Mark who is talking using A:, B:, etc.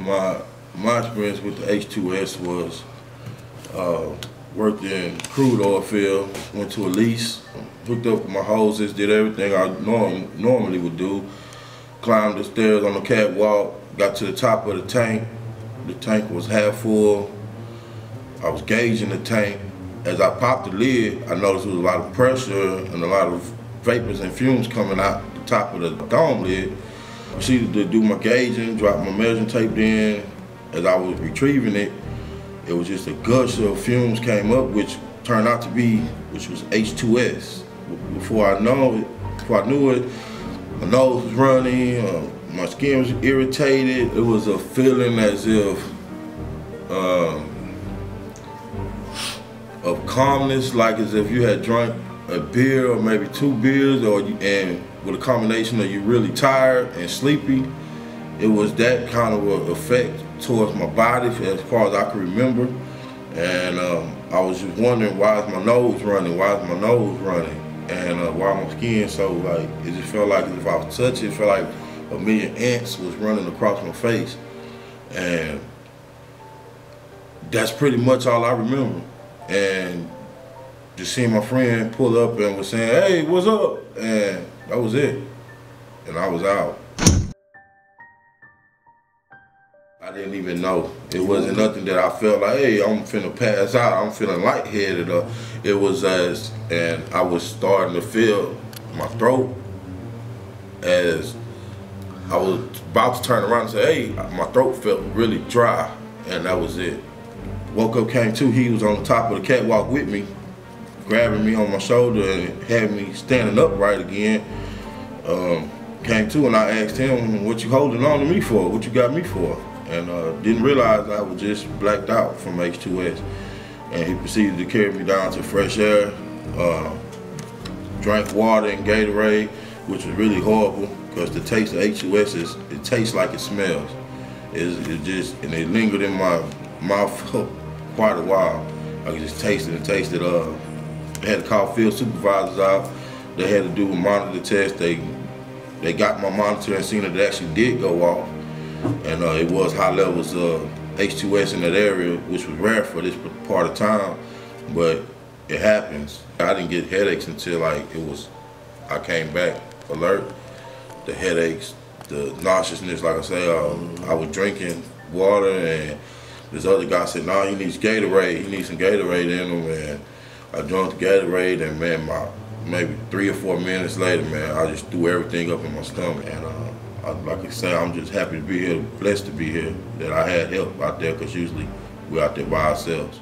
A: My my experience with the H2S was uh, worked in crude oil field, went to a lease, hooked up my hoses, did everything I norm, normally would do. Climbed the stairs on the catwalk, got to the top of the tank. The tank was half full. I was gauging the tank. As I popped the lid, I noticed there was a lot of pressure and a lot of vapors and fumes coming out the top of the dome lid. Proceeded to do my gauging, drop my measuring tape in. As I was retrieving it, it was just a gush of fumes came up, which turned out to be, which was H2S. Before I know it, before I knew it, my nose was running, uh, my skin was irritated. It was a feeling as if um, of calmness, like as if you had drunk a beer or maybe two beers, or you, and with a combination of you really tired and sleepy. It was that kind of effect towards my body as far as I can remember. And um, I was just wondering why is my nose running? Why is my nose running? And uh, why my skin so like, it just felt like if I was touching, it felt like a million ants was running across my face. And that's pretty much all I remember. And just seeing my friend pull up and was saying, hey, what's up? And that was it. And I was out. I didn't even know. It wasn't nothing that I felt like, hey, I'm finna pass out. I'm feeling lightheaded. Or it was as, and I was starting to feel my throat as I was about to turn around and say, hey, my throat felt really dry. And that was it. Woke up, came to, he was on top of the catwalk with me, grabbing me on my shoulder and had me standing upright again. Um, came to and I asked him, what you holding on to me for? What you got me for? and uh, didn't realize I was just blacked out from H2S. And he proceeded to carry me down to fresh air, uh, drank water and Gatorade, which was really horrible because the taste of H2S is, it tastes like it smells. It's, it just, and it lingered in my mouth for quite a while. I could just taste it and taste it. Uh, had to call field supervisors out. They had to do a monitor test. They they got my monitor and seen that it actually did go off and uh, it was high levels of H2S in that area, which was rare for this part of town, but it happens. I didn't get headaches until like it was, I came back alert. The headaches, the nauseousness, like I say, um, I was drinking water and this other guy said, no, nah, he needs Gatorade. He needs some Gatorade in him, and I drank the Gatorade, and man, my maybe three or four minutes later, man, I just threw everything up in my stomach, and uh, I, like I say, I'm just happy to be here, blessed to be here, that I had help out there, because usually we're out there by ourselves.